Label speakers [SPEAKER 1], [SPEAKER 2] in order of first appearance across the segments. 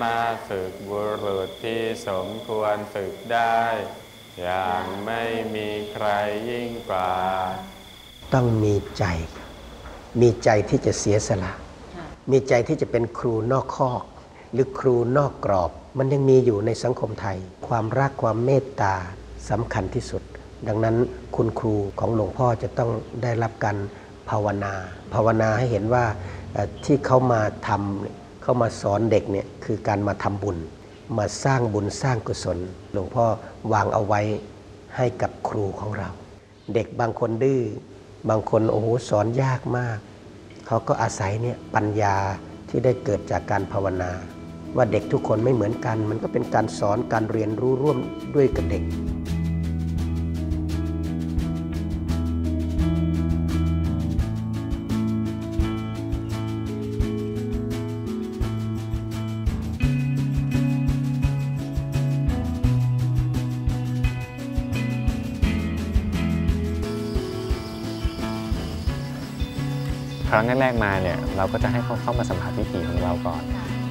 [SPEAKER 1] มาฝึกบุรุษที่สมควรฝึกได้ อย่างไม่มีใครยิ่งกว่า
[SPEAKER 2] ต้องมีใจ มีใจที่จะเสียสละ มีใจที่จะเป็นครูนอกคอกหรือครูนอกกรอบ มันยังมีอยู่ในสังคมไทย ความรักความเมตตาสำคัญที่สุด ดังนั้นคุณครูของหลวงพ่อจะต้องได้รับการภาวนา ภาวนาให้เห็นว่าที่เขามาทำ เนี่ยเขามาสอนเด็กเนี่ยคือการมาทำบุญ มาสร้างบุญสร้างกุศล หลวงพ่อวางเอาไว้ให้กับครูของเรา เด็กบางคนดื้อบางคนโอ้โหสอนยากมาก เขาก็อาศัยเนี่ยปัญญาที่ได้เกิดจากการภาวนา ว่าเด็กทุกคนไม่เหมือนกัน มันก็เป็นการสอนการเรียนรู้ร่วมด้วยกับเด็ก
[SPEAKER 1] ครั้งแรกๆมาเนี่ยเราก็จะให้เขาเข้ามาสัมผัสวิถีของเราก่อน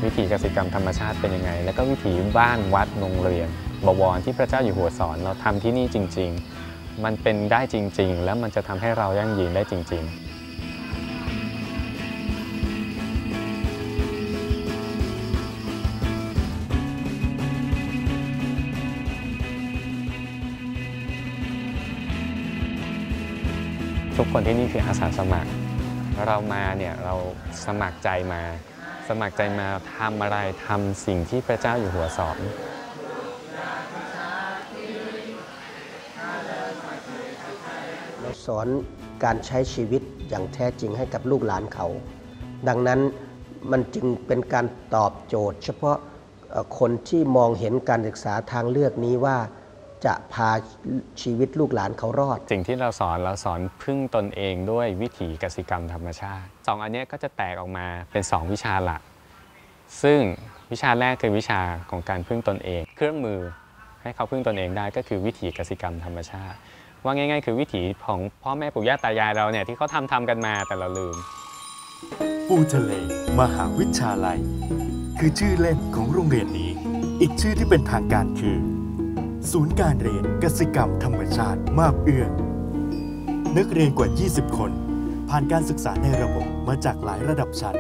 [SPEAKER 1] วิถีกสิกรรมธรรมชาติเป็นยังไง แล้วก็วิถีบ้านวัดโรงเรียน บวรที่พระเจ้าอยู่หัวสอนเราทำที่นี่จริง ๆ มันเป็นได้จริง ๆ แล้วมันจะทำให้เรายั่งยืนได้จริง ๆทุกคนที่นี่คืออาสาสมัคร เรามาเนี่ยเราสมัครใจมา สมัครใจมาทำอะไรทำสิ่งที่พระเจ้าอยู่หัวสอน
[SPEAKER 2] เราสอนการใช้ชีวิตอย่างแท้จริงให้กับลูกหลานเขา ดังนั้นมันจึงเป็นการตอบโจทย์ เฉพาะคนที่มองเห็นการศึกษาทางเลือกนี้ว่า จะพาชีวิตลูกหลานเขารอด
[SPEAKER 1] สิ่งที่เราสอนเราสอนพึ่งตนเองด้วยวิถีกสิกรรมธรรมชาติสองอันเนี้ยก็จะแตกออกมาเป็น 2 วิชาหลัก ซึ่งวิชาแรกคือวิชาของการพึ่งตนเอง เครื่องมือให้เขาพึ่งตนเองได้ก็คือวิถีกสิกรรมธรรมชาติ ว่าง่ายๆ คือวิถีของพ่อแม่ปู่ย่าตายายเราเนี่ยที่เขาทำทำกันมาแต่เราลืม
[SPEAKER 3] ปูทะเล มหาวิชาลัย คือชื่อเล่นของโรงเรียนนี้ อีกชื่อที่เป็นทางการคือ ศูนย์การเรียนกสิกรรมธรรมชาติมาบเอื้องนักเรียนกว่า 20 คน ผ่านการศึกษาในระบบมาจากหลายระดับชั้น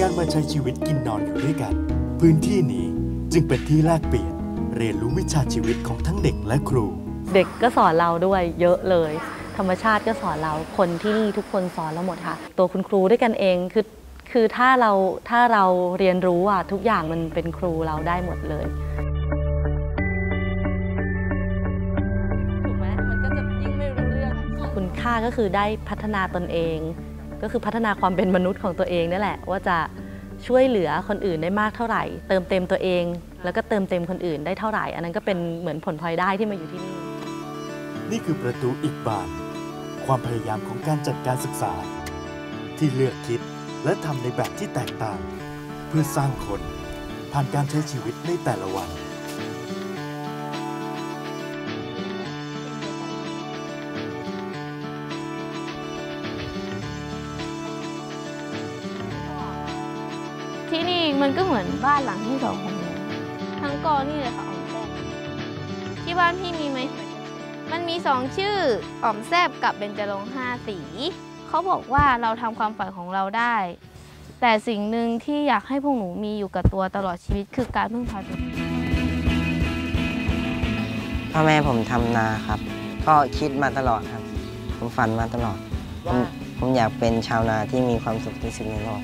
[SPEAKER 3] การมาใช้ชีวิตกินนอนอยู่ด้วยกัน พื้นที่นี้จึงเป็นที่แลกเปลี่ยน เรียนรู้วิชาชีวิตของทั้งเด็กและครู
[SPEAKER 4] เด็กก็สอนเราด้วยเยอะเลย ธรรมชาติก็สอนเราคนที่นี่ทุกคนสอนเราหมดค่ะ ตัวคุณครูด้วยกันเองคือคือถ้าเราถ้าเราเรียนรู้อะทุกอย่างมันเป็นครูเราได้หมดเลย ค่าก็คือได้พัฒนาตนเอง ก็คือพัฒนาความเป็นมนุษย์ของตัวเองนั่นแหละ ว่าจะช่วยเหลือคนอื่นได้มากเท่าไหร่ เติมเต็มตัวเอง แล้วก็เติมเต็มคนอื่นได้เท่าไหร่ อันนั้นก็เป็นเหมือนผลพลอยได้ที่มาอยู่ที่นี่
[SPEAKER 3] นี่คือประตูอีกบาน ความพยายามของการจัดการศึกษา ที่เลือกคิดและทำในแบบที่แตกต่าง เพื่อสร้างคนผ่านการใช้ชีวิตในแต่ละวัน
[SPEAKER 5] ที่นี่มันก็เหมือนบ้านหลังที่สองของหนูทั้งกอนี่เลยค่ะอ๋อมแซบที่บ้านพี่มีไหมมันมีสองชื่ออ๋อมแซบกับเบญจรงค์ห้าสีเขาบอกว่าเราทำความฝันของเราได้ แต่สิ่งหนึ่งที่อยากให้พวกหนูมีอยู่กับตัวตลอดชีวิตคือการพึ่งพาตนเอง
[SPEAKER 6] พ่อแม่ผมทำนาครับ ก็คิดมาตลอดครับ ผมฝันมาตลอด ผมผมอยากเป็นชาวนาที่มีความสุขที่สุดในโลก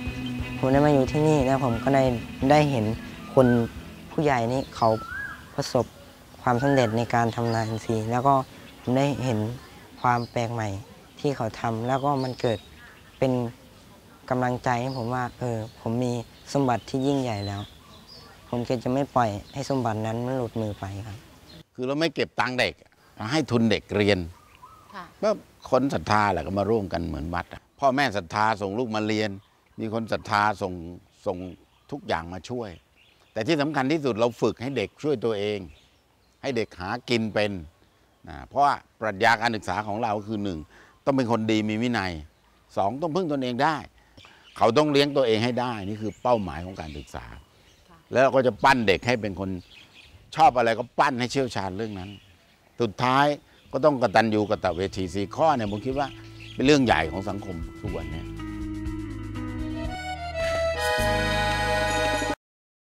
[SPEAKER 6] ผมได้มาอยู่ที่นี่แล้วผมก็ได้ได้เห็นคนผู้ใหญ่นี่เขาประสบความสำเร็จในการทำนาอินทรีย์ แล้วก็ผมได้เห็นความแปลกใหม่ที่เขาทำแล้วก็มันเกิดเป็นกำลังใจให้ผมว่าเออผมมีสมบัติที่ยิ่งใหญ่แล้ว ผมก็จะไม่ปล่อยให้สมบัตินั้นมันหลุดมือไปครับ
[SPEAKER 7] คือเราไม่เก็บตังค์เด็กเราให้ทุนเด็กเรียนก็คนศรัทธาแหละก็มาร่วมกันเหมือนวัดอะพ่อแม่ศรัทธาส่งลูกมาเรียน มีคนศรัทธาส่งส่งทุกอย่างมาช่วย แต่ที่สำคัญที่สุดเราฝึกให้เด็กช่วยตัวเอง ให้เด็กหากินเป็นนะเพราะว่าปรัชญาการศึกษาของเราคือหนึ่งต้องเป็นคนดีมีวินัยสองต้องพึ่งตนเองได้ เขาต้องเลี้ยงตัวเองให้ได้นี่คือเป้าหมายของการศึกษา แล้วเราก็จะปั้นเด็กให้เป็นคนชอบอะไรก็ปั้นให้เชี่ยวชาญเรื่องนั้น สุดท้ายก็ต้องกระตัญญูกตะเวทีสีข้อเนี่ยผมคิดว่าเป็นเรื่องใหญ่ของสังคมทุกวันนี้